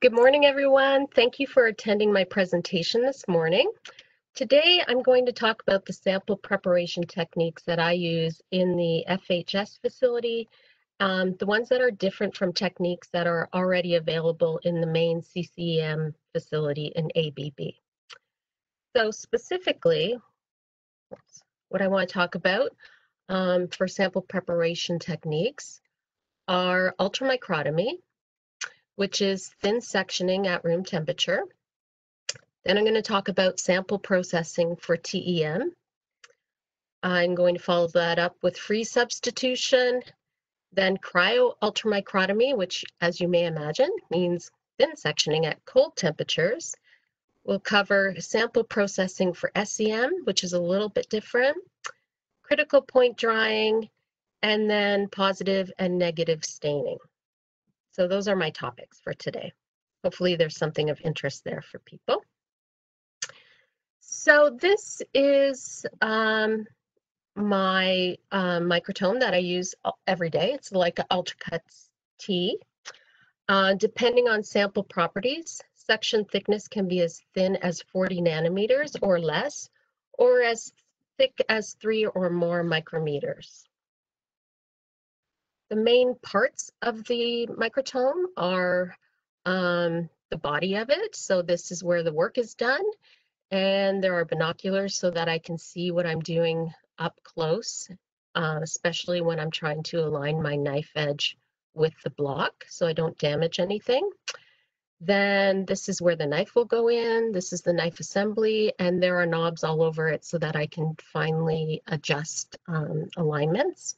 Good morning, everyone. Thank you for attending my presentation this morning. Today, I'm going to talk about the sample preparation techniques that I use in the FHS facility, um, the ones that are different from techniques that are already available in the main CCEM facility in ABB. So specifically, what I want to talk about um, for sample preparation techniques are ultramicrotomy, which is thin sectioning at room temperature. Then I'm going to talk about sample processing for TEM. I'm going to follow that up with freeze substitution, then cryo ultramicrotomy, which as you may imagine means thin sectioning at cold temperatures. We'll cover sample processing for SEM, which is a little bit different, critical point drying, and then positive and negative staining. So those are my topics for today. Hopefully there's something of interest there for people. So this is um, my um, microtome that I use every day. It's like Ultracut UCT. Uh, depending on sample properties, section thickness can be as thin as 40 nanometers or less, or as thick as three or more micrometers. The main parts of the microtome are um, the body of it. So this is where the work is done. And there are binoculars so that I can see what I'm doing up close, uh, especially when I'm trying to align my knife edge with the block so I don't damage anything. Then this is where the knife will go in. This is the knife assembly, and there are knobs all over it so that I can finally adjust um, alignments.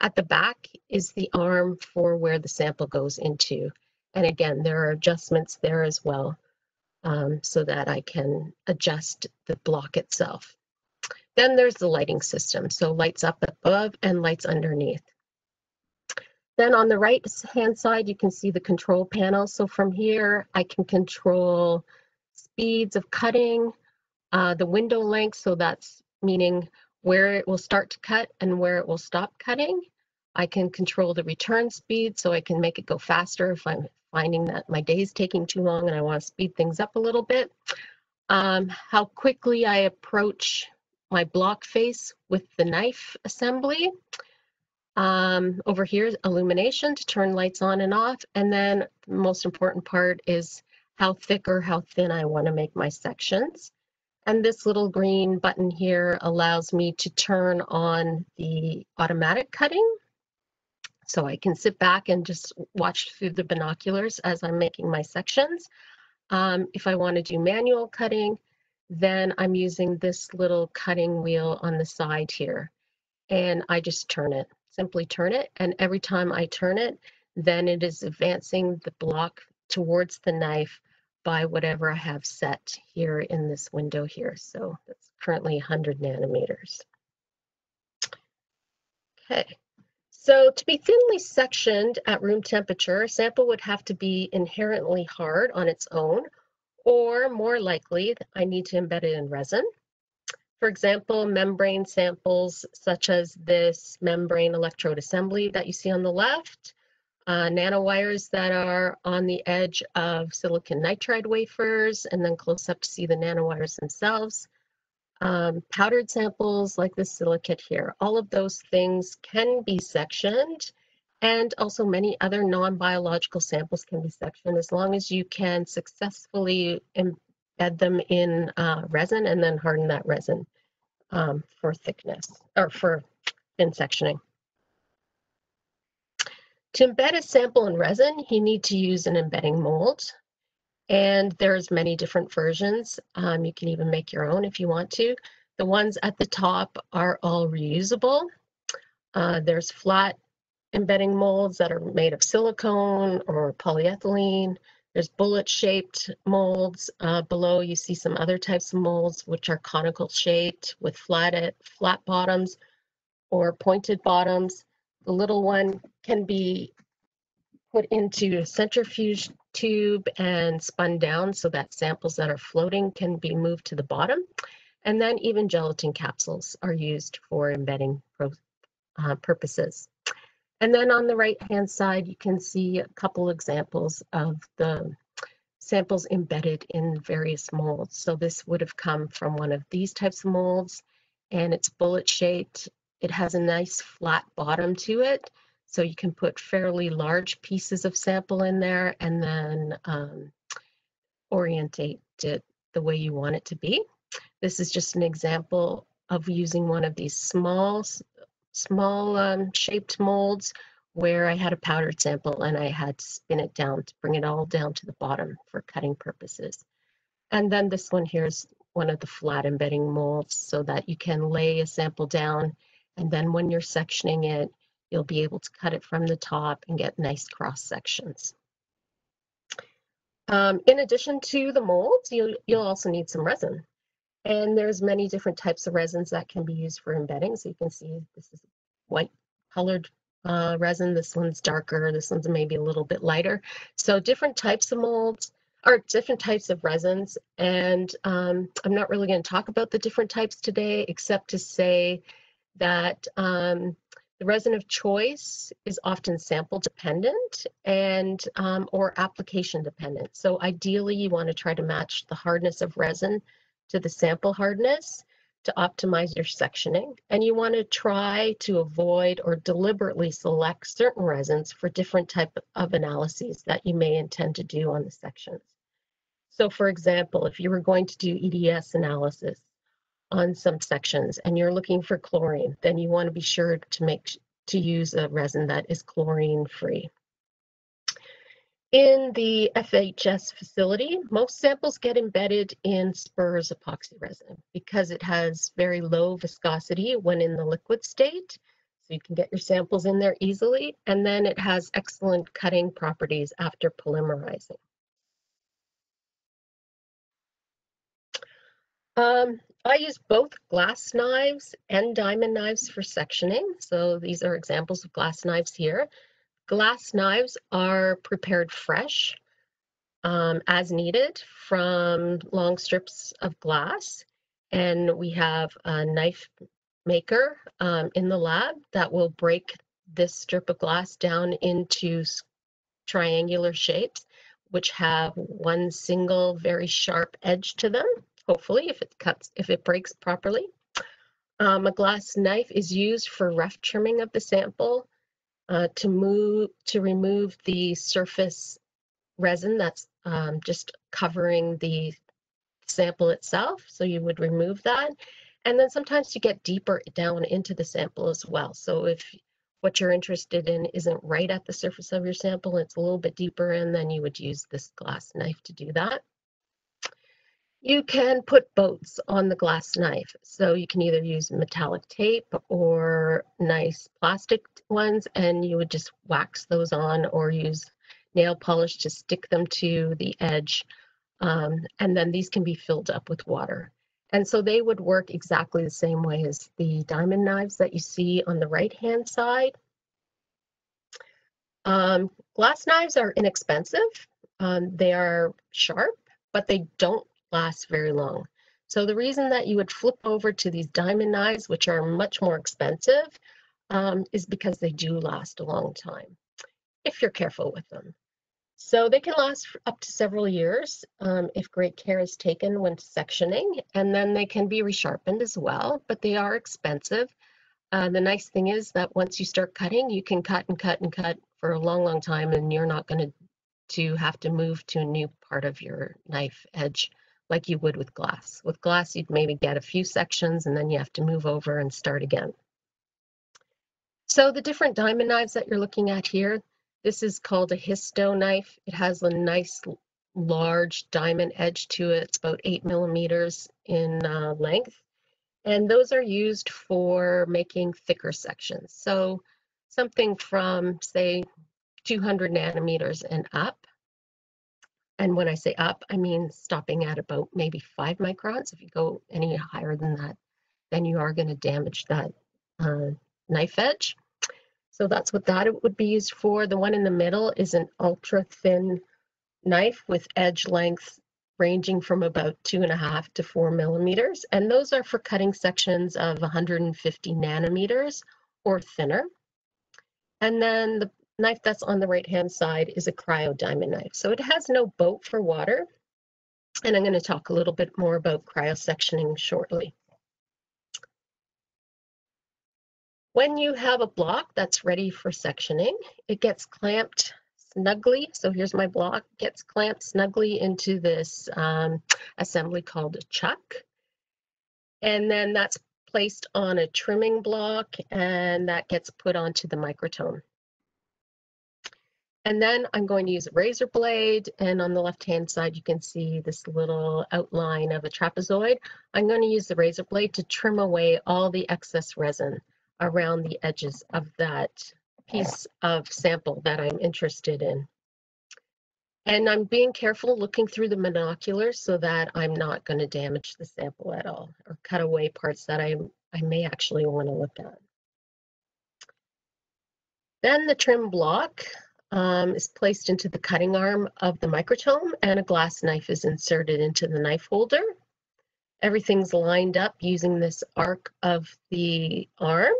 At the back is the arm for where the sample goes into. And again, there are adjustments there as well um, so that I can adjust the block itself. Then there's the lighting system. So lights up above and lights underneath. Then on the right hand side, you can see the control panel. So from here, I can control speeds of cutting, uh, the window length. So that's meaning where it will start to cut and where it will stop cutting. I can control the return speed so I can make it go faster if I'm finding that my day is taking too long and I want to speed things up a little bit. Um, how quickly I approach my block face with the knife assembly. Um, over here is illumination to turn lights on and off. And then the most important part is how thick or how thin I want to make my sections. And this little green button here allows me to turn on the automatic cutting. So I can sit back and just watch through the binoculars as I'm making my sections. Um, if I want to do manual cutting, then I'm using this little cutting wheel on the side here. And I just turn it, simply turn it. And every time I turn it, then it is advancing the block towards the knife by whatever I have set here in this window here. So that's currently 100 nanometers. Okay, so to be thinly sectioned at room temperature, a sample would have to be inherently hard on its own, or more likely, I need to embed it in resin. For example, membrane samples such as this membrane electrode assembly that you see on the left uh, nanowires that are on the edge of silicon nitride wafers, and then close up to see the nanowires themselves. Um, powdered samples like the silicate here, all of those things can be sectioned and also many other non-biological samples can be sectioned as long as you can successfully embed them in uh, resin and then harden that resin um, for thickness or for thin sectioning. To embed a sample in resin, you need to use an embedding mold. And there's many different versions. Um, you can even make your own if you want to. The ones at the top are all reusable. Uh, there's flat embedding molds that are made of silicone or polyethylene. There's bullet shaped molds. Uh, below you see some other types of molds which are conical shaped with flat, flat bottoms or pointed bottoms. The little one can be put into a centrifuge tube and spun down so that samples that are floating can be moved to the bottom. And then even gelatin capsules are used for embedding uh, purposes. And then on the right hand side, you can see a couple examples of the samples embedded in various molds. So this would have come from one of these types of molds and it's bullet shaped. It has a nice flat bottom to it. So you can put fairly large pieces of sample in there and then um, orientate it the way you want it to be. This is just an example of using one of these small, small um, shaped molds where I had a powdered sample and I had to spin it down to bring it all down to the bottom for cutting purposes. And then this one here is one of the flat embedding molds so that you can lay a sample down and then when you're sectioning it, you'll be able to cut it from the top and get nice cross sections. Um, in addition to the molds, you'll, you'll also need some resin. And there's many different types of resins that can be used for embedding. So you can see this is white colored uh, resin. This one's darker. This one's maybe a little bit lighter. So different types of molds or different types of resins. And um, I'm not really going to talk about the different types today, except to say that um, the resin of choice is often sample dependent and um, or application dependent. So ideally you want to try to match the hardness of resin to the sample hardness to optimize your sectioning. And you want to try to avoid or deliberately select certain resins for different type of analyses that you may intend to do on the sections. So for example, if you were going to do EDS analysis, on some sections and you're looking for chlorine, then you want to be sure to make to use a resin that is chlorine free. In the FHS facility, most samples get embedded in Spurr's epoxy resin because it has very low viscosity when in the liquid state. So you can get your samples in there easily. And then it has excellent cutting properties after polymerizing. Um, I use both glass knives and diamond knives for sectioning. So these are examples of glass knives here. Glass knives are prepared fresh um, as needed from long strips of glass. And we have a knife maker um, in the lab that will break this strip of glass down into triangular shapes, which have one single very sharp edge to them hopefully, if it cuts, if it breaks properly. Um, a glass knife is used for rough trimming of the sample uh, to move to remove the surface resin that's um, just covering the sample itself. So you would remove that. And then sometimes you get deeper down into the sample as well. So if what you're interested in isn't right at the surface of your sample, it's a little bit deeper in, then you would use this glass knife to do that. You can put boats on the glass knife. So you can either use metallic tape or nice plastic ones, and you would just wax those on or use nail polish to stick them to the edge. Um, and then these can be filled up with water. And so they would work exactly the same way as the diamond knives that you see on the right-hand side. Um, glass knives are inexpensive. Um, they are sharp, but they don't last very long. So the reason that you would flip over to these diamond knives, which are much more expensive, um, is because they do last a long time, if you're careful with them. So they can last up to several years um, if great care is taken when sectioning, and then they can be resharpened as well, but they are expensive. Uh, the nice thing is that once you start cutting, you can cut and cut and cut for a long, long time, and you're not going to to have to move to a new part of your knife edge like you would with glass. With glass, you'd maybe get a few sections and then you have to move over and start again. So the different diamond knives that you're looking at here, this is called a histo knife. It has a nice large diamond edge to it. It's about eight millimeters in uh, length. And those are used for making thicker sections. So something from say 200 nanometers and up. And when I say up, I mean stopping at about maybe five microns. If you go any higher than that, then you are going to damage that uh, knife edge. So that's what that would be used for. The one in the middle is an ultra thin knife with edge length ranging from about two and a half to four millimeters. And those are for cutting sections of 150 nanometers or thinner. And then the knife that's on the right hand side is a cryo diamond knife. So it has no boat for water. And I'm going to talk a little bit more about cryo sectioning shortly. When you have a block that's ready for sectioning, it gets clamped snugly. So here's my block, gets clamped snugly into this um, assembly called a chuck. And then that's placed on a trimming block and that gets put onto the microtome. And then I'm going to use a razor blade and on the left hand side you can see this little outline of a trapezoid. I'm going to use the razor blade to trim away all the excess resin around the edges of that piece of sample that I'm interested in. And I'm being careful looking through the binoculars so that I'm not going to damage the sample at all or cut away parts that I, I may actually want to look at. Then the trim block um, is placed into the cutting arm of the microtome and a glass knife is inserted into the knife holder. Everything's lined up using this arc of the arm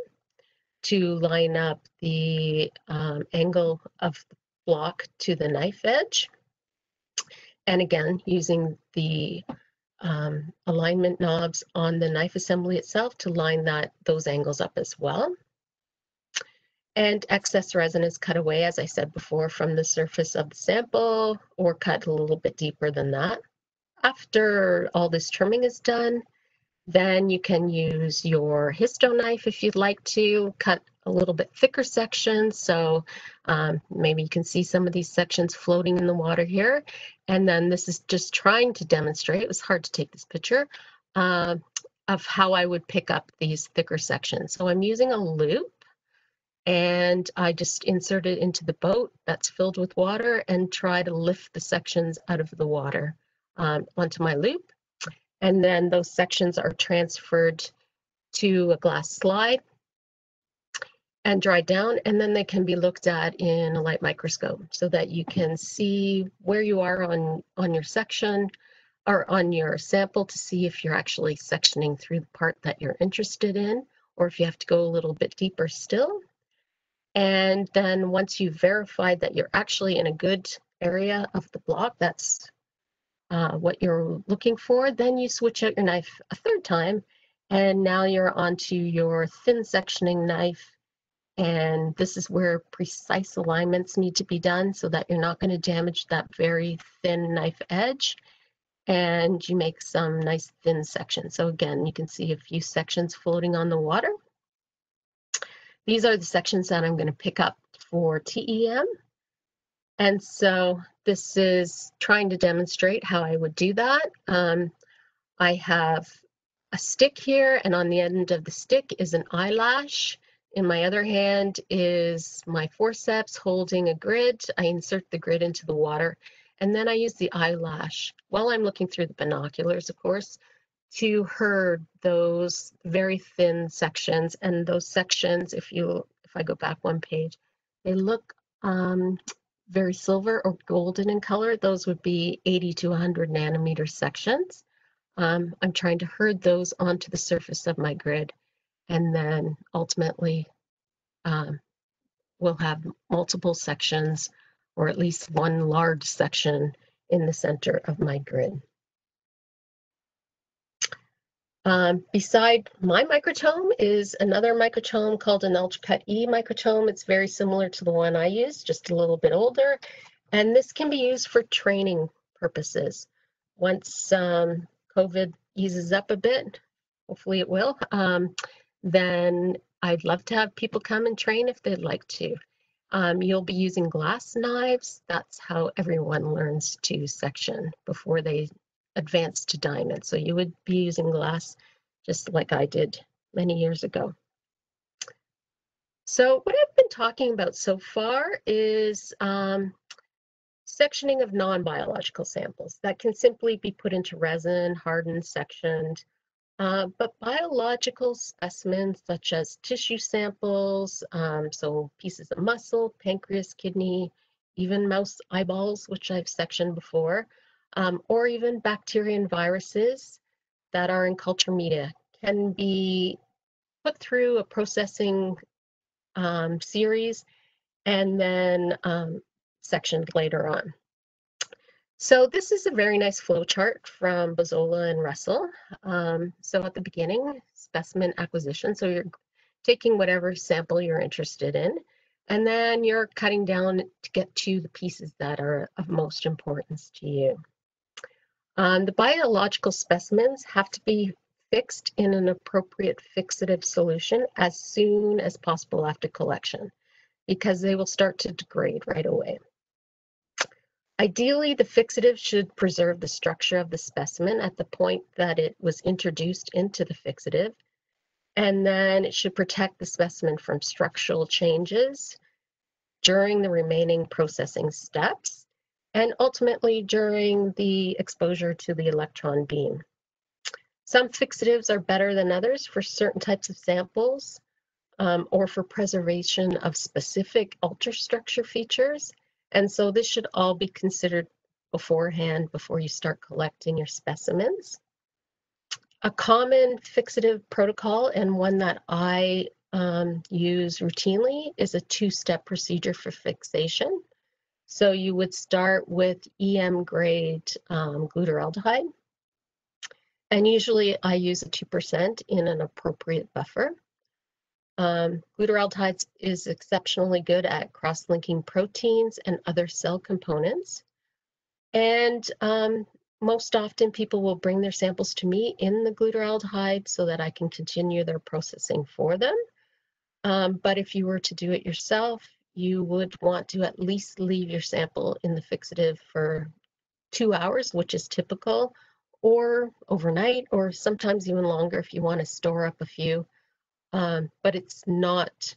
to line up the um, angle of the block to the knife edge. And again, using the um, alignment knobs on the knife assembly itself to line that those angles up as well. And excess resin is cut away, as I said before, from the surface of the sample or cut a little bit deeper than that. After all this trimming is done, then you can use your histo knife if you'd like to cut a little bit thicker sections. So um, maybe you can see some of these sections floating in the water here. And then this is just trying to demonstrate, it was hard to take this picture, uh, of how I would pick up these thicker sections. So I'm using a loop and I just insert it into the boat that's filled with water and try to lift the sections out of the water um, onto my loop. And then those sections are transferred to a glass slide and dried down, and then they can be looked at in a light microscope so that you can see where you are on, on your section or on your sample to see if you're actually sectioning through the part that you're interested in, or if you have to go a little bit deeper still. And then once you've verified that you're actually in a good area of the block, that's uh, what you're looking for, then you switch out your knife a third time, and now you're onto your thin sectioning knife and this is where precise alignments need to be done so that you're not going to damage that very thin knife edge. And you make some nice thin sections. So again, you can see a few sections floating on the water. These are the sections that I'm going to pick up for TEM. And so this is trying to demonstrate how I would do that. Um, I have a stick here, and on the end of the stick is an eyelash. In my other hand is my forceps holding a grid. I insert the grid into the water and then I use the eyelash while I'm looking through the binoculars, of course, to herd those very thin sections. And those sections, if you, if I go back one page, they look um, very silver or golden in color. Those would be 80 to 100 nanometer sections. Um, I'm trying to herd those onto the surface of my grid and then ultimately um, we'll have multiple sections or at least one large section in the center of my grid. Um, beside my microtome is another microtome called an Ultracut E microtome. It's very similar to the one I use, just a little bit older. And this can be used for training purposes. Once um, COVID eases up a bit, hopefully it will, um, then I'd love to have people come and train if they'd like to. Um, you'll be using glass knives. That's how everyone learns to section before they advance to diamond. So you would be using glass just like I did many years ago. So what I've been talking about so far is um, sectioning of non-biological samples that can simply be put into resin, hardened, sectioned, uh, but biological specimens such as tissue samples, um, so pieces of muscle, pancreas, kidney, even mouse eyeballs, which I've sectioned before, um, or even bacteria and viruses that are in culture media can be put through a processing um, series and then um, sectioned later on. So this is a very nice flow chart from Bozzola and Russell. Um, so at the beginning, specimen acquisition. So you're taking whatever sample you're interested in, and then you're cutting down to get to the pieces that are of most importance to you. Um, the biological specimens have to be fixed in an appropriate fixative solution as soon as possible after collection because they will start to degrade right away. Ideally, the fixative should preserve the structure of the specimen at the point that it was introduced into the fixative, and then it should protect the specimen from structural changes during the remaining processing steps, and ultimately during the exposure to the electron beam. Some fixatives are better than others for certain types of samples um, or for preservation of specific ultrastructure features. And so this should all be considered beforehand before you start collecting your specimens. A common fixative protocol and one that I um, use routinely is a two-step procedure for fixation. So you would start with EM grade um, glutaraldehyde and usually I use a 2% in an appropriate buffer. Um, glutaraldehyde is exceptionally good at cross-linking proteins and other cell components. And um, most often people will bring their samples to me in the glutaraldehyde so that I can continue their processing for them. Um, but if you were to do it yourself, you would want to at least leave your sample in the fixative for two hours, which is typical, or overnight, or sometimes even longer if you want to store up a few. Um, but it's not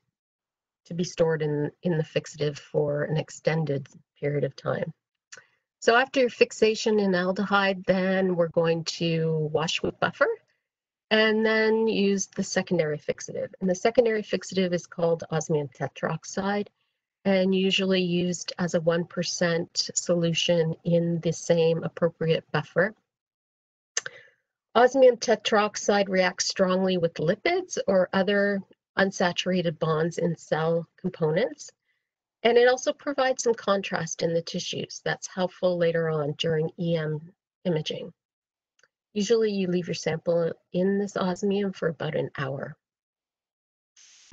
to be stored in, in the fixative for an extended period of time. So after fixation in aldehyde, then we're going to wash with buffer and then use the secondary fixative. And the secondary fixative is called osmium tetroxide and usually used as a 1% solution in the same appropriate buffer. Osmium tetroxide reacts strongly with lipids or other unsaturated bonds in cell components. And it also provides some contrast in the tissues. That's helpful later on during EM imaging. Usually you leave your sample in this osmium for about an hour.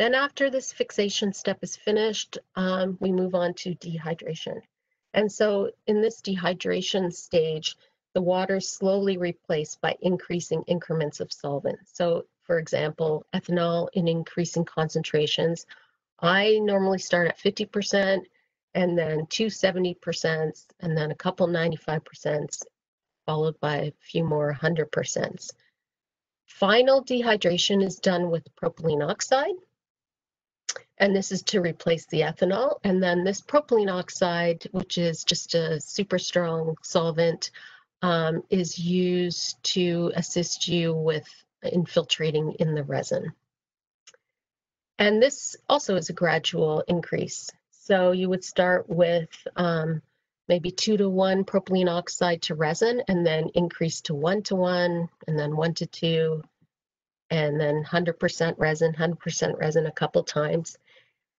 Then after this fixation step is finished, um, we move on to dehydration. And so in this dehydration stage, the water is slowly replaced by increasing increments of solvent. So for example, ethanol in increasing concentrations, I normally start at 50% and then two 70% and then a couple 95%, followed by a few more 100%. Final dehydration is done with propylene oxide. And this is to replace the ethanol. And then this propylene oxide, which is just a super strong solvent, um, is used to assist you with infiltrating in the resin. And this also is a gradual increase. So you would start with um, maybe two to one propylene oxide to resin and then increase to one to one and then one to two and then 100% resin, 100% resin a couple times.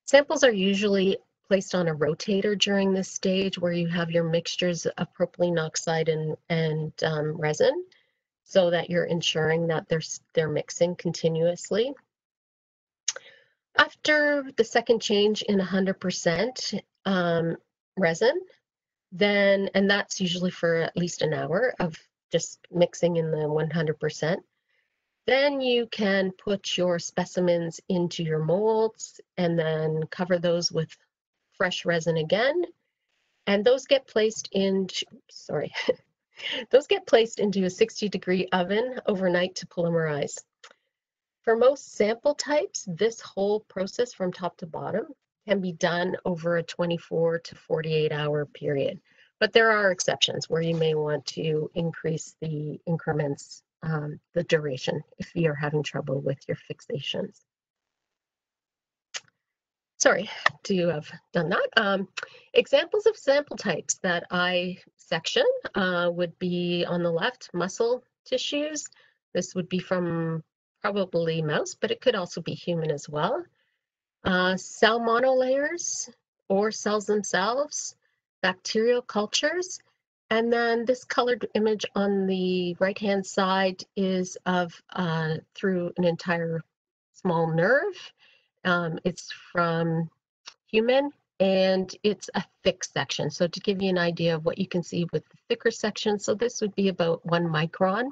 Samples are usually placed on a rotator during this stage where you have your mixtures of propylene oxide and, and um, resin so that you're ensuring that they're, they're mixing continuously. After the second change in 100% um, resin, then, and that's usually for at least an hour of just mixing in the 100%, then you can put your specimens into your molds and then cover those with fresh resin again. And those get placed in, sorry, those get placed into a 60 degree oven overnight to polymerize. For most sample types, this whole process from top to bottom can be done over a 24 to 48 hour period. But there are exceptions where you may want to increase the increments, um, the duration, if you're having trouble with your fixations sorry to have done that. Um, examples of sample types that I section uh, would be on the left, muscle tissues. This would be from probably mouse, but it could also be human as well. Uh, cell monolayers or cells themselves, bacterial cultures, and then this colored image on the right-hand side is of uh, through an entire small nerve. Um, it's from human and it's a thick section. So to give you an idea of what you can see with the thicker section, so this would be about one micron.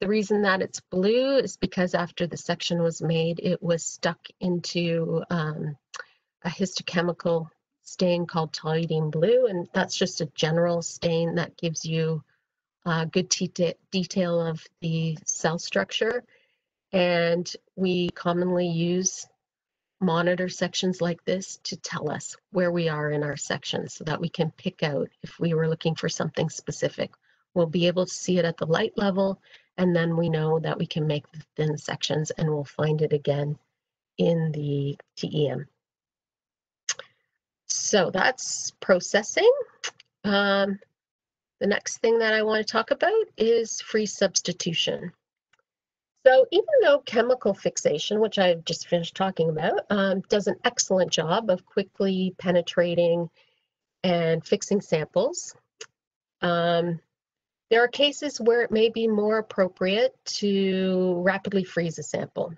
The reason that it's blue is because after the section was made, it was stuck into um, a histochemical stain called toluidine blue, and that's just a general stain that gives you a good detail of the cell structure. And we commonly use monitor sections like this to tell us where we are in our section so that we can pick out if we were looking for something specific. We'll be able to see it at the light level and then we know that we can make the thin sections and we'll find it again in the TEM. So that's processing. Um, the next thing that I want to talk about is freeze substitution. So even though chemical fixation, which I've just finished talking about, um, does an excellent job of quickly penetrating and fixing samples, um, there are cases where it may be more appropriate to rapidly freeze a sample.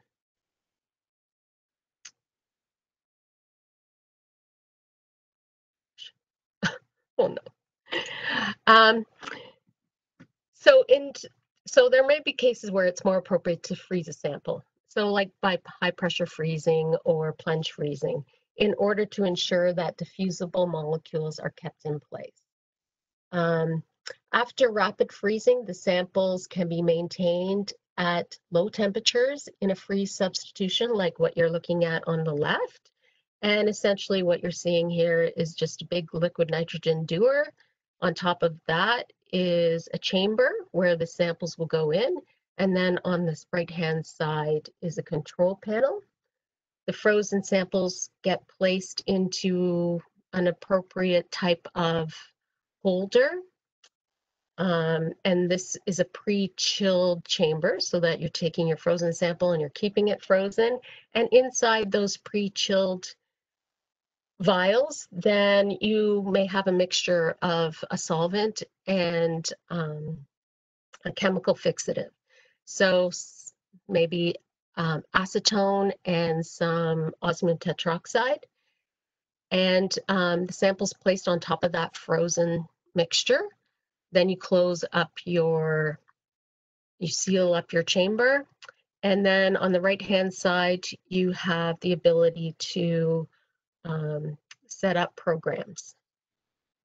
Oh no. Um, so in so there may be cases where it's more appropriate to freeze a sample. So like by high pressure freezing or plunge freezing in order to ensure that diffusible molecules are kept in place. Um, after rapid freezing, the samples can be maintained at low temperatures in a freeze substitution like what you're looking at on the left. And essentially what you're seeing here is just a big liquid nitrogen dewar. On top of that is a chamber where the samples will go in. And then on this right-hand side is a control panel. The frozen samples get placed into an appropriate type of holder. Um, and this is a pre-chilled chamber so that you're taking your frozen sample and you're keeping it frozen. And inside those pre-chilled vials, then you may have a mixture of a solvent and um, a chemical fixative. So maybe um, acetone and some osmium tetroxide. And um, the sample's placed on top of that frozen mixture. Then you close up your, you seal up your chamber. And then on the right hand side, you have the ability to um, set up programs.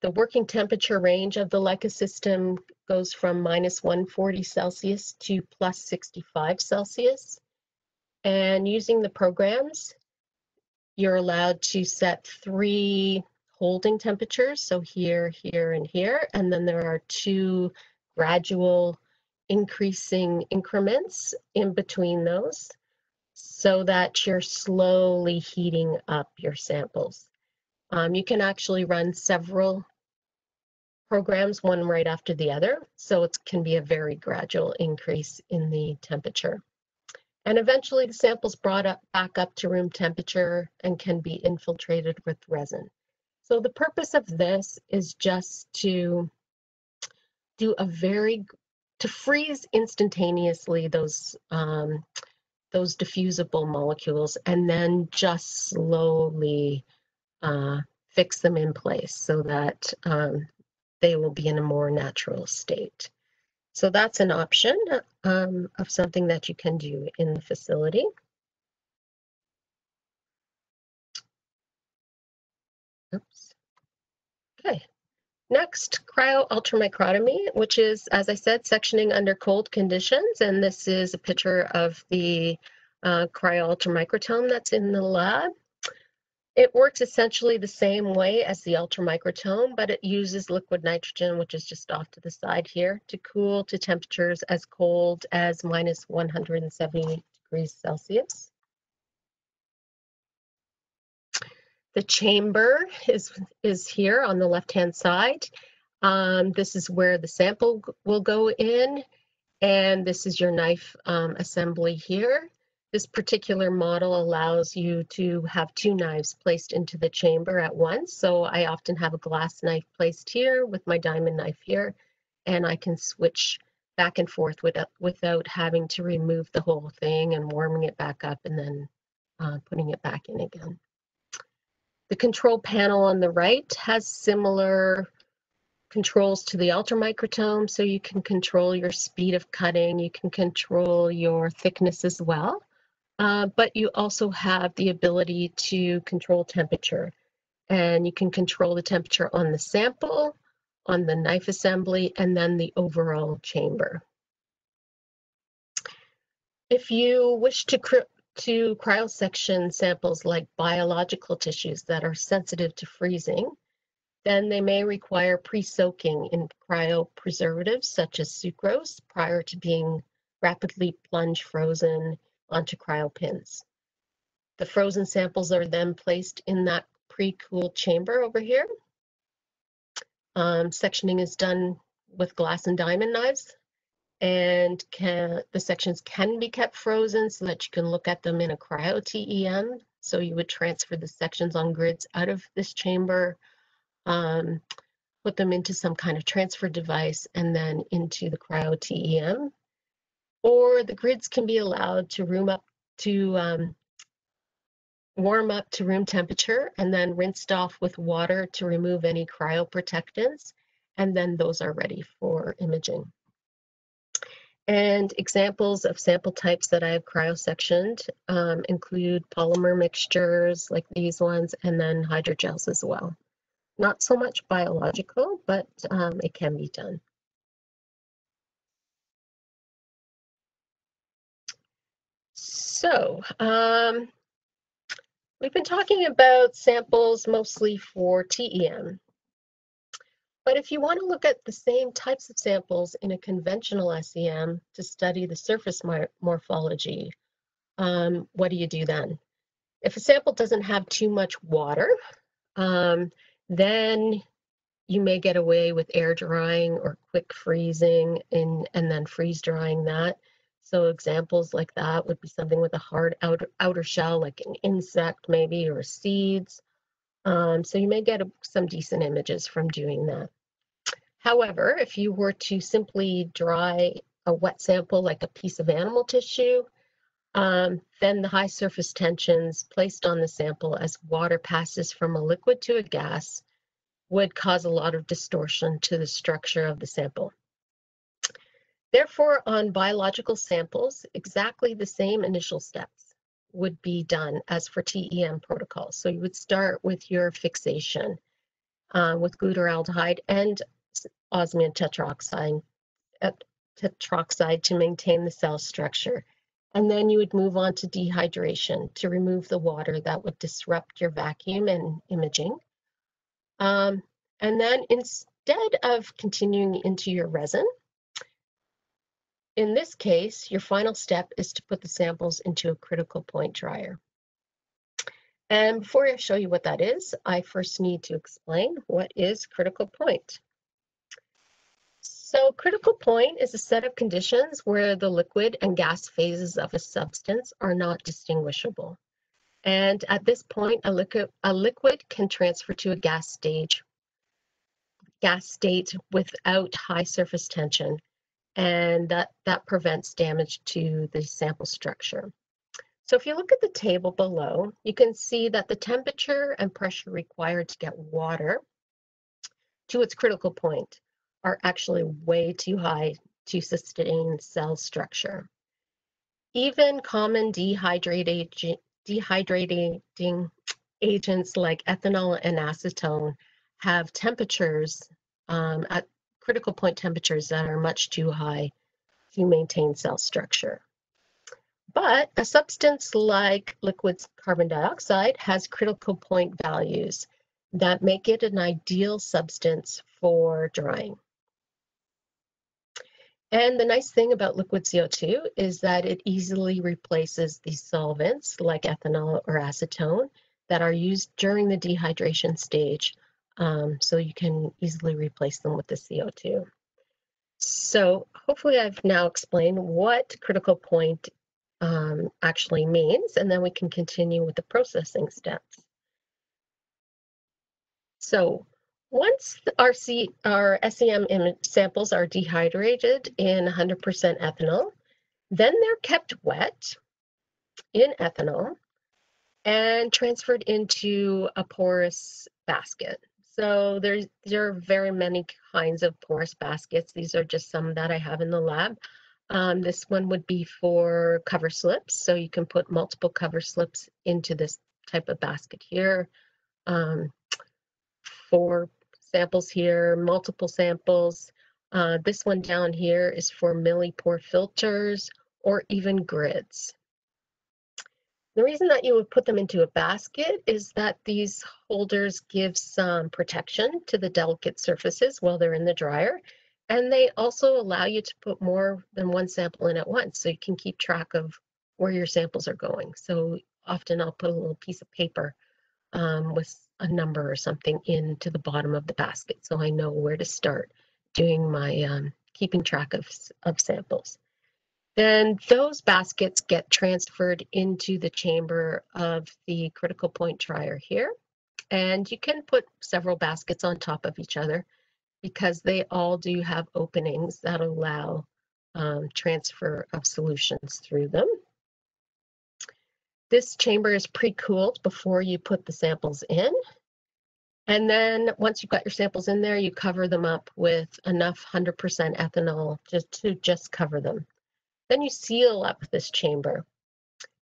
The working temperature range of the Leica system goes from minus 140 Celsius to plus 65 Celsius. And using the programs, you're allowed to set three holding temperatures. So here, here, and here. And then there are two gradual increasing increments in between those so that you're slowly heating up your samples. Um, you can actually run several programs, one right after the other, so it can be a very gradual increase in the temperature. And eventually the sample's brought up back up to room temperature and can be infiltrated with resin. So the purpose of this is just to do a very, to freeze instantaneously those um, those diffusible molecules and then just slowly uh, fix them in place so that um, they will be in a more natural state. So that's an option um, of something that you can do in the facility. Oops. Okay, Next, cryo-ultramicrotomy, which is, as I said, sectioning under cold conditions. And this is a picture of the uh, cryo-ultramicrotome that's in the lab. It works essentially the same way as the ultramicrotome, but it uses liquid nitrogen, which is just off to the side here, to cool to temperatures as cold as minus 170 degrees Celsius. The chamber is, is here on the left-hand side. Um, this is where the sample will go in, and this is your knife um, assembly here. This particular model allows you to have two knives placed into the chamber at once. So I often have a glass knife placed here with my diamond knife here, and I can switch back and forth without, without having to remove the whole thing and warming it back up and then uh, putting it back in again. The control panel on the right has similar controls to the ultramicrotome, so you can control your speed of cutting, you can control your thickness as well. Uh, but you also have the ability to control temperature. And you can control the temperature on the sample, on the knife assembly, and then the overall chamber. If you wish to, to cryosection samples like biological tissues that are sensitive to freezing, then they may require pre-soaking in cryopreservatives such as sucrose prior to being rapidly plunge frozen onto cryopins. The frozen samples are then placed in that pre-cooled chamber over here. Um, sectioning is done with glass and diamond knives and can, the sections can be kept frozen so that you can look at them in a cryo TEM. So you would transfer the sections on grids out of this chamber, um, put them into some kind of transfer device and then into the cryo TEM or the grids can be allowed to room up to um, warm up to room temperature and then rinsed off with water to remove any cryoprotectants. And then those are ready for imaging. And examples of sample types that I have cryosectioned um, include polymer mixtures like these ones, and then hydrogels as well. Not so much biological, but um, it can be done. So um, we've been talking about samples mostly for TEM. But if you want to look at the same types of samples in a conventional SEM to study the surface morphology, um, what do you do then? If a sample doesn't have too much water, um, then you may get away with air drying or quick freezing and, and then freeze drying that. So examples like that would be something with a hard outer, outer shell, like an insect maybe, or seeds. Um, so you may get a, some decent images from doing that. However, if you were to simply dry a wet sample like a piece of animal tissue, um, then the high surface tensions placed on the sample as water passes from a liquid to a gas would cause a lot of distortion to the structure of the sample. Therefore, on biological samples, exactly the same initial steps would be done as for TEM protocols. So you would start with your fixation uh, with glutaraldehyde and osmium tetroxide, uh, tetroxide to maintain the cell structure. And then you would move on to dehydration to remove the water that would disrupt your vacuum and imaging. Um, and then instead of continuing into your resin, in this case, your final step is to put the samples into a critical point dryer. And before I show you what that is, I first need to explain what is critical point. So critical point is a set of conditions where the liquid and gas phases of a substance are not distinguishable. And at this point, a liquid, a liquid can transfer to a gas stage, gas state without high surface tension and that, that prevents damage to the sample structure. So if you look at the table below, you can see that the temperature and pressure required to get water to its critical point are actually way too high to sustain cell structure. Even common dehydrating, agents like ethanol and acetone have temperatures um, at critical point temperatures that are much too high to maintain cell structure. But a substance like liquid carbon dioxide has critical point values that make it an ideal substance for drying. And the nice thing about liquid CO2 is that it easily replaces these solvents like ethanol or acetone that are used during the dehydration stage um, so you can easily replace them with the CO2. So hopefully I've now explained what critical point um, actually means, and then we can continue with the processing steps. So once our, C, our SEM samples are dehydrated in 100% ethanol, then they're kept wet in ethanol and transferred into a porous basket. So there's there are very many kinds of porous baskets. These are just some that I have in the lab. Um, this one would be for cover slips. So you can put multiple cover slips into this type of basket here. Um, four samples here, multiple samples. Uh, this one down here is for millipore filters or even grids. The reason that you would put them into a basket is that these holders give some protection to the delicate surfaces while they're in the dryer. And they also allow you to put more than one sample in at once so you can keep track of where your samples are going. So often I'll put a little piece of paper um, with a number or something into the bottom of the basket so I know where to start doing my um, keeping track of, of samples. Then those baskets get transferred into the chamber of the critical point dryer here. And you can put several baskets on top of each other because they all do have openings that allow um, transfer of solutions through them. This chamber is pre-cooled before you put the samples in. And then once you've got your samples in there, you cover them up with enough 100% ethanol just to just cover them. Then you seal up this chamber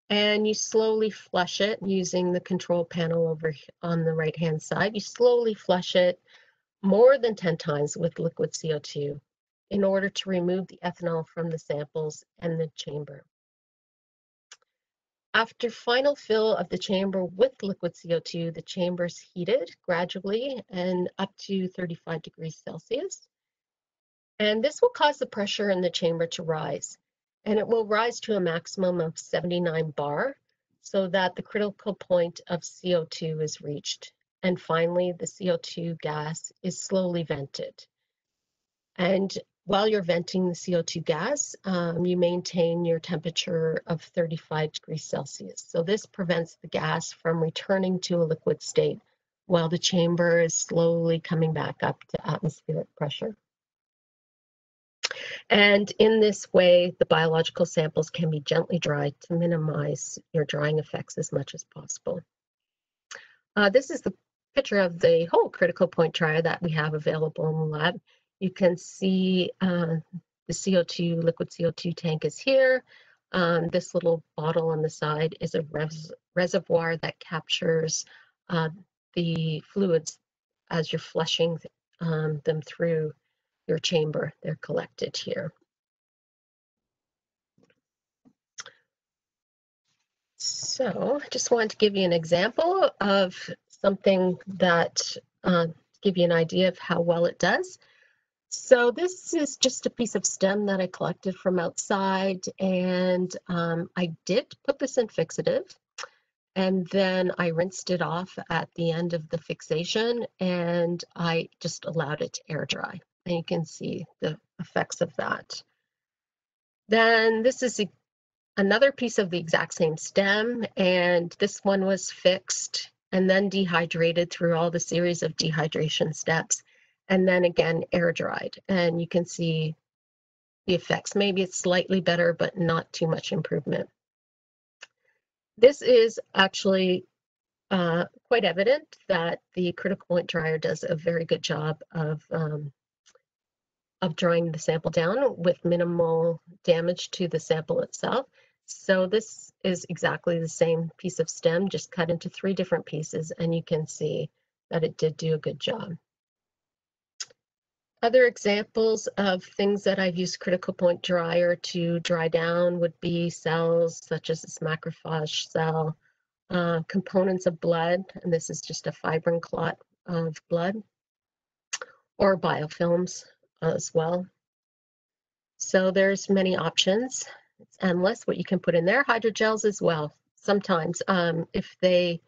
and you slowly flush it using the control panel over on the right hand side. You slowly flush it more than 10 times with liquid CO2 in order to remove the ethanol from the samples and the chamber. After final fill of the chamber with liquid CO2, the chamber is heated gradually and up to 35 degrees Celsius. And this will cause the pressure in the chamber to rise. And it will rise to a maximum of 79 bar so that the critical point of CO2 is reached. And finally, the CO2 gas is slowly vented. And while you're venting the CO2 gas, um, you maintain your temperature of 35 degrees Celsius. So this prevents the gas from returning to a liquid state while the chamber is slowly coming back up to atmospheric pressure. And in this way, the biological samples can be gently dried to minimize your drying effects as much as possible. Uh, this is the picture of the whole critical point dryer that we have available in the lab. You can see uh, the CO2, liquid CO2 tank is here. Um, this little bottle on the side is a res reservoir that captures uh, the fluids as you're flushing um, them through your chamber. They're collected here. So I just wanted to give you an example of something that uh, give you an idea of how well it does. So this is just a piece of stem that I collected from outside and um, I did put this in fixative and then I rinsed it off at the end of the fixation and I just allowed it to air dry and you can see the effects of that. Then this is a, another piece of the exact same stem and this one was fixed and then dehydrated through all the series of dehydration steps and then again air dried and you can see the effects. Maybe it's slightly better, but not too much improvement. This is actually uh, quite evident that the critical point dryer does a very good job of um, of drying the sample down with minimal damage to the sample itself. So this is exactly the same piece of stem, just cut into three different pieces, and you can see that it did do a good job. Other examples of things that I've used critical point dryer to dry down would be cells such as this macrophage cell, uh, components of blood, and this is just a fibrin clot of blood, or biofilms as well. So there's many options. It's endless what you can put in there. Hydrogels as well. Sometimes um, if they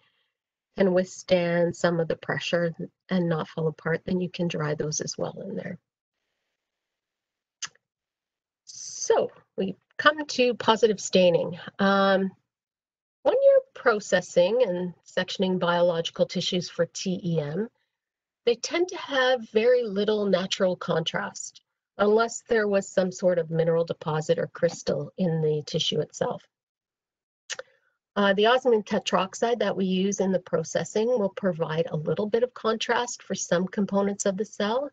can withstand some of the pressure and not fall apart, then you can dry those as well in there. So we come to positive staining. Um, when you're processing and sectioning biological tissues for TEM, they tend to have very little natural contrast unless there was some sort of mineral deposit or crystal in the tissue itself. Uh, the osmium tetroxide that we use in the processing will provide a little bit of contrast for some components of the cell.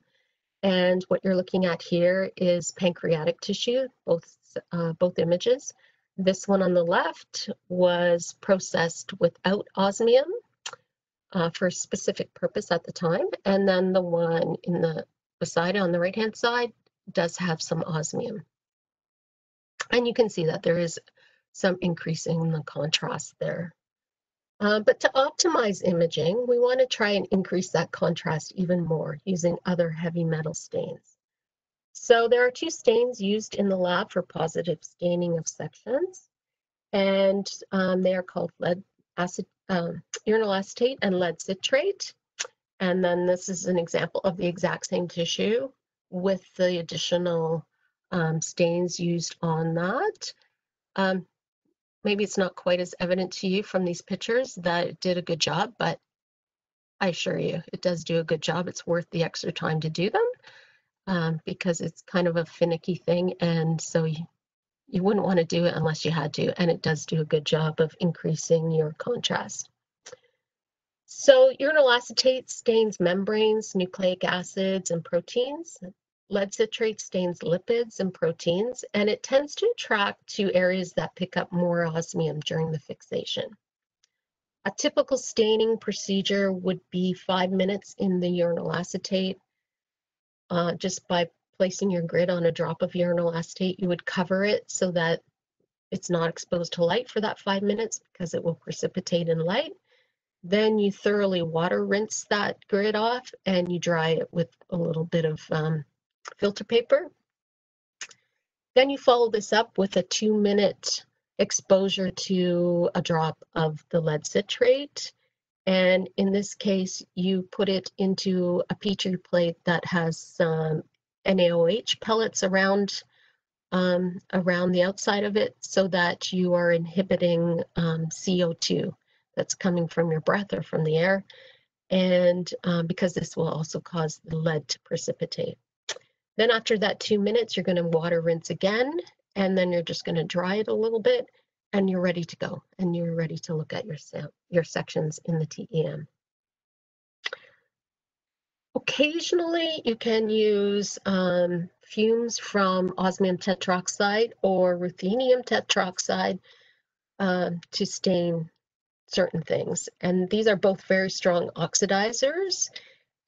And what you're looking at here is pancreatic tissue, both, uh, both images. This one on the left was processed without osmium uh, for a specific purpose at the time. And then the one in the beside on the right-hand side does have some osmium. And you can see that there is some increase in the contrast there. Uh, but to optimize imaging, we want to try and increase that contrast even more using other heavy metal stains. So there are two stains used in the lab for positive staining of sections, and um, they are called lead acid, um, uranyl acetate and lead citrate. And then this is an example of the exact same tissue with the additional um, stains used on that. Um, maybe it's not quite as evident to you from these pictures that it did a good job, but I assure you it does do a good job. It's worth the extra time to do them um, because it's kind of a finicky thing. And so you, you wouldn't want to do it unless you had to. And it does do a good job of increasing your contrast. So uranyl acetate stains membranes, nucleic acids, and proteins. Lead citrate stains lipids and proteins, and it tends to attract to areas that pick up more osmium during the fixation. A typical staining procedure would be five minutes in the uranyl acetate. Uh, just by placing your grid on a drop of uranyl acetate, you would cover it so that it's not exposed to light for that five minutes because it will precipitate in light. Then you thoroughly water rinse that grid off and you dry it with a little bit of um, filter paper. Then you follow this up with a two minute exposure to a drop of the lead citrate. And in this case, you put it into a petri plate that has some NaOH pellets around um, around the outside of it so that you are inhibiting um, CO2 that's coming from your breath or from the air. And um, because this will also cause the lead to precipitate. Then after that two minutes, you're going to water rinse again, and then you're just going to dry it a little bit, and you're ready to go, and you're ready to look at your, your sections in the TEM. Occasionally, you can use um, fumes from osmium tetroxide or ruthenium tetroxide uh, to stain certain things. And these are both very strong oxidizers.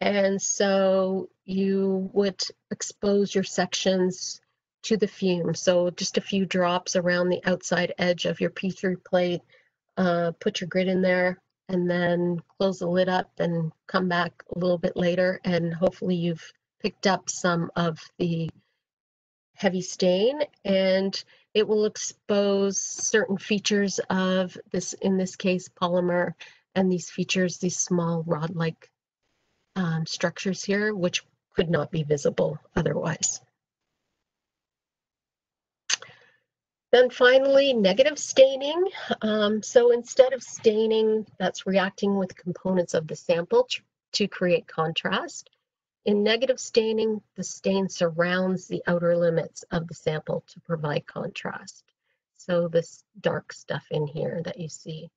And so you would expose your sections to the fume. So just a few drops around the outside edge of your petri plate. Uh, put your grid in there and then close the lid up and come back a little bit later and hopefully you've picked up some of the heavy stain and it will expose certain features of this, in this case, polymer and these features, these small rod-like um, structures here, which could not be visible otherwise. Then finally, negative staining. Um, so instead of staining that's reacting with components of the sample to create contrast, in negative staining, the stain surrounds the outer limits of the sample to provide contrast. So this dark stuff in here that you see.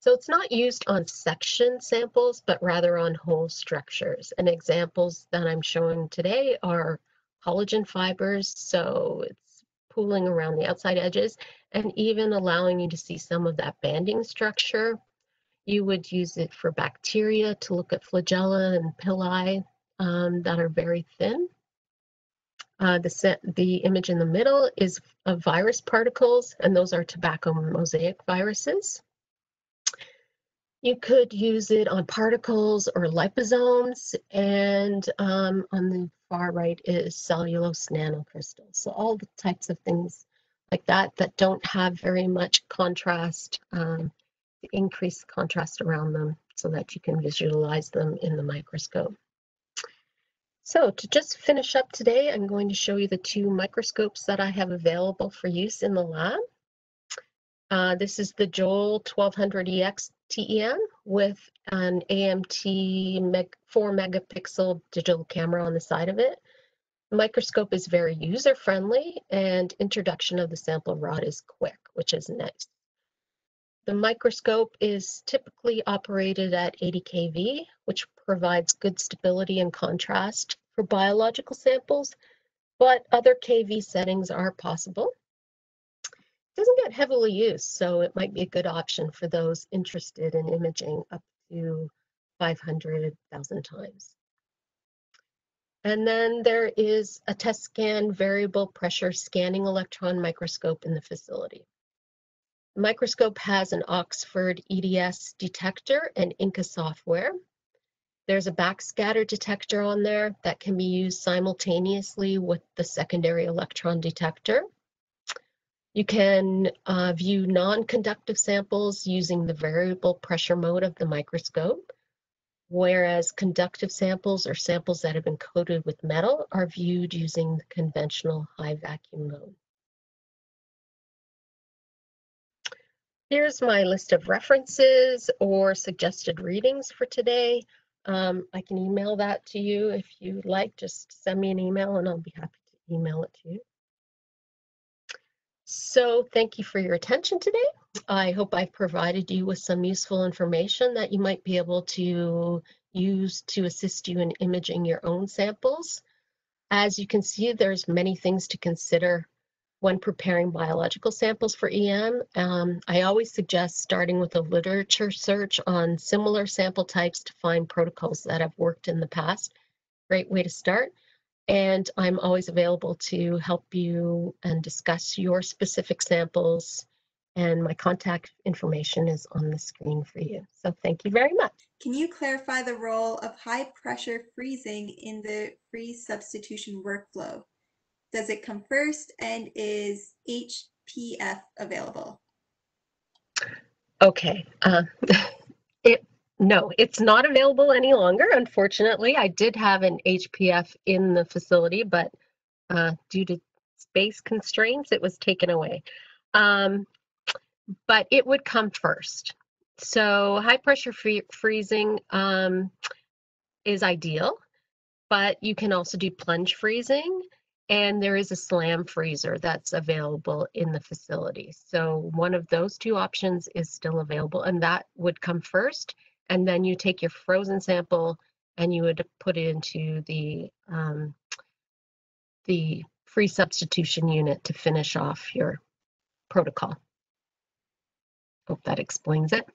So it's not used on section samples, but rather on whole structures. And examples that I'm showing today are collagen fibers. So it's pooling around the outside edges and even allowing you to see some of that banding structure. You would use it for bacteria to look at flagella and pili um, that are very thin. Uh, the, set, the image in the middle is of virus particles, and those are tobacco mosaic viruses. You could use it on particles or liposomes, and um, on the far right is cellulose nanocrystals. So all the types of things like that that don't have very much contrast, um, increase contrast around them so that you can visualize them in the microscope. So to just finish up today, I'm going to show you the two microscopes that I have available for use in the lab. Uh, this is the JEOL 1200EX TEM with an AMT meg 4 megapixel digital camera on the side of it. The microscope is very user friendly and introduction of the sample rod is quick, which is nice. The microscope is typically operated at 80 kV, which provides good stability and contrast for biological samples, but other kV settings are possible. Doesn't get heavily used, so it might be a good option for those interested in imaging up to 500,000 times. And then there is a TESCAN variable pressure scanning electron microscope in the facility. The microscope has an Oxford EDS detector and Inca software. There's a backscatter detector on there that can be used simultaneously with the secondary electron detector. You can uh, view non-conductive samples using the variable pressure mode of the microscope, whereas conductive samples or samples that have been coated with metal are viewed using the conventional high vacuum mode. Here's my list of references or suggested readings for today. Um, I can email that to you if you'd like. Just send me an email and I'll be happy to email it to you. So thank you for your attention today. I hope I've provided you with some useful information that you might be able to use to assist you in imaging your own samples. As you can see, there's many things to consider when preparing biological samples for EM, um, I always suggest starting with a literature search on similar sample types to find protocols that have worked in the past. Great way to start. And I'm always available to help you and discuss your specific samples. And my contact information is on the screen for you. So thank you very much. Can you clarify the role of high pressure freezing in the freeze substitution workflow? Does it come first? And is HPF available? Okay. Uh, it no, it's not available any longer. Unfortunately, I did have an HPF in the facility, but uh, due to space constraints, it was taken away. Um, but it would come first. So high pressure free freezing um, is ideal, but you can also do plunge freezing and there is a slam freezer that's available in the facility. So one of those two options is still available and that would come first. And then you take your frozen sample and you would put it into the, um, the freeze substitution unit to finish off your protocol. Hope that explains it.